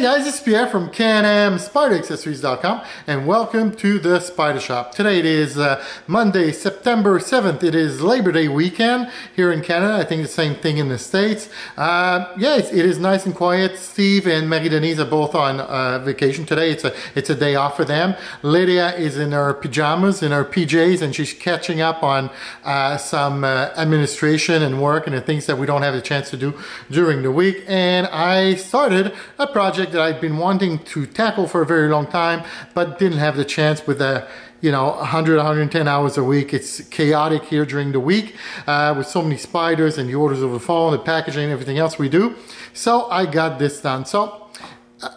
Hey guys, it's Pierre from Can-Am SpyderAccessories.com and welcome to the Spyder Shop. Today it is uh, Monday, September 7th. It is Labor Day weekend here in Canada. I think the same thing in the States. Uh, yeah, it is nice and quiet. Steve and Marie-Denise are both on uh, vacation today. It's a, it's a day off for them. Lidia is in her pajamas, in her PJs, and she's catching up on uh, some uh, administration and work and the things that we don't have a chance to do during the week. And I started a project project that I've been wanting to tackle for a very long time, but didn't have the chance with a you know 100 110 hours a week. It's chaotic here during the week uh, with so many Spyders and the orders over the phone the packaging everything else we do. So I got this done. So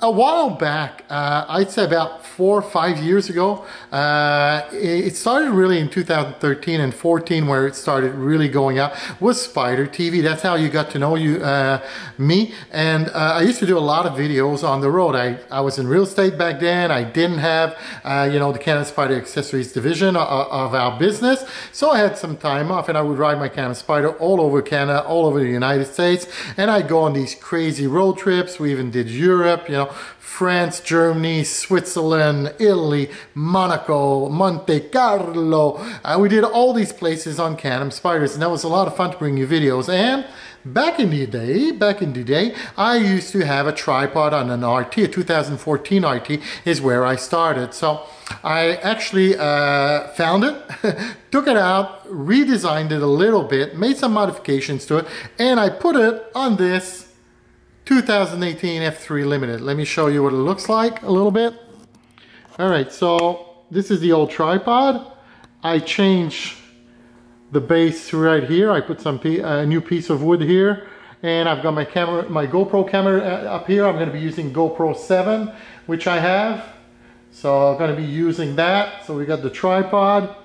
a while back, uh, I'd say about four or five years ago, uh, it started really in 2013 and 14 where it started really going up was Spyder TV. That's how you got to know you, uh, me. And uh, I used to do a lot of videos on the road. I, I was in real estate back then. I didn't have, uh, you know, the Can-Am Accessories division of, of, our business. So I had some time off and I would ride my Can-Am all over Canada, all over the United States. And I'd go on these crazy road trips. We even did Europe, you know, France, Germany, Switzerland, Italy, Monaco, Monte Carlo. Uh, we did all these places on Can-Am Spyders, and that was a lot of fun to bring you videos. And back in the day, back in the day, I used to have a tripod on an RT, a 2014 RT is where I started. So I actually uh, found it, took it out, redesigned it a little bit, made some modifications to it, and I put it on this 2018 F3 Limited. Let me show you what it looks like a little bit. All right, so this is the old tripod. I changed the base right here. I put some a new piece of wood here, and I've got my camera, my GoPro camera uh, up here. I'm going to be using GoPro 7, which I have. So I'm going to be using that. So we got the tripod.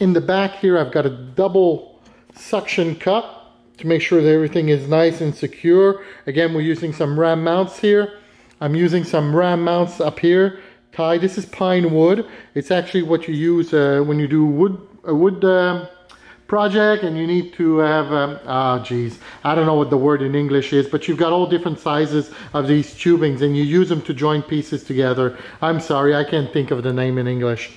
In the back here, I've got a double suction cup to make sure that everything is nice and secure. Again, we're using some ram mounts here. I'm using some ram mounts up here. Tie. This is pine wood. It's actually what you use uh, when you do wood a wood um, project and you need to have, um, ah, geez, I don't know what the word in English is, but you've got all different sizes of these tubings and you use them to join pieces together. I'm sorry, I can't think of the name in English.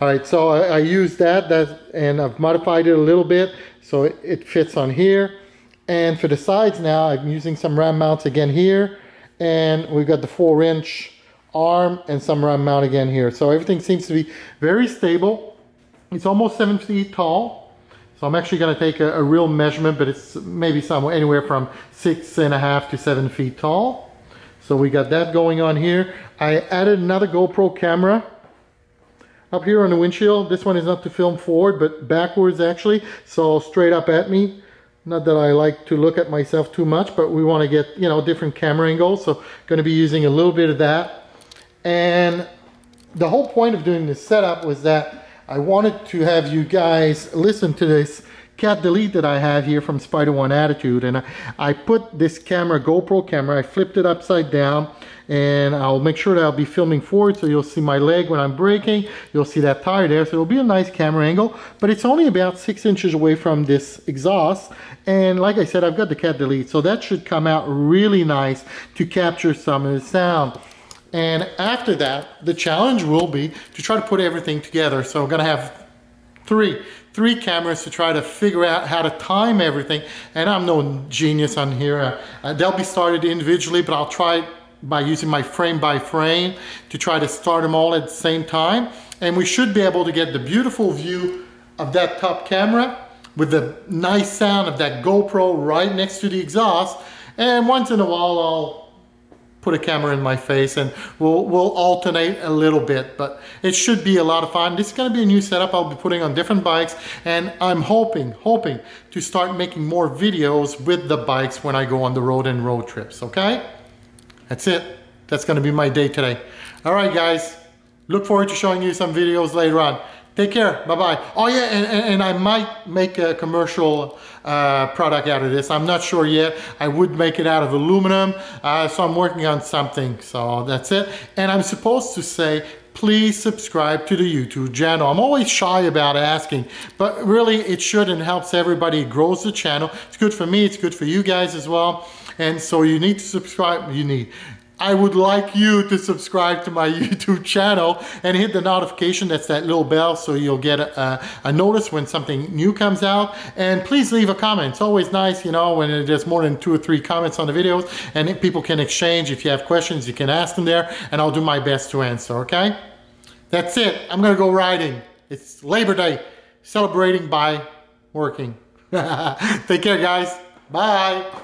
All right, so I, I used that, that and I've modified it a little bit so it, it fits on here. And for the sides now, I'm using some ram mounts again here. And we've got the four inch arm and some ram mount again here. So everything seems to be very stable. It's almost seven feet tall. So I'm actually gonna take a, a real measurement, but it's maybe somewhere anywhere from six and a half to seven feet tall. So we got that going on here. I added another GoPro camera up here on the windshield. This one is not to film forward, but backwards actually. So straight up at me. Not that I like to look at myself too much, but we want to get, you know, different camera angles. So going to be using a little bit of that. And the whole point of doing this setup was that I wanted to have you guys listen to this cat delete that I have here from Spyder One Attitude. And I, put this camera, GoPro camera, I flipped it upside down and I'll make sure that I'll be filming forward so you'll see my leg when I'm braking. You'll see that tire there. So it'll be a nice camera angle, but it's only about six inches away from this exhaust. And like I said, I've got the cat delete. So that should come out really nice to capture some of the sound. And after that, the challenge will be to try to put everything together. So I'm gonna have three. Three cameras to try to figure out how to time everything. And I'm no genius on here. Uh, uh, they'll be started individually but I'll try by using my frame by frame to try to start them all at the same time. And we should be able to get the beautiful view of that top camera with the nice sound of that GoPro right next to the exhaust. And once in a while I'll put a camera in my face and we'll, we'll alternate a little bit, but it should be a lot of fun. This is gonna be a new setup I'll be putting on different bikes and I'm hoping, hoping to start making more videos with the bikes when I go on the road and road trips, okay? That's it. That's gonna be my day today. All right, guys. Look forward to showing you some videos later on. Take care. Bye-bye. Oh, yeah, and, and, I might make a commercial uh, product out of this. I'm not sure yet. I would make it out of aluminum, uh, so I'm working on something. So that's it. And I'm supposed to say, please subscribe to the YouTube channel. I'm always shy about asking, but really it should and helps everybody. Grows the channel. It's good for me. It's good for you guys as well. And so you need to subscribe. You need I would like you to subscribe to my YouTube channel and hit the notification. That's that little bell so you'll get a, a, notice when something new comes out. And please leave a comment. It's always nice, you know, when there's more than two or three comments on the videos and people can exchange. If you have questions, you can ask them there and I'll do my best to answer, okay? That's it. I'm going to go riding. It's Labor Day, celebrating by working. Take care, guys. Bye.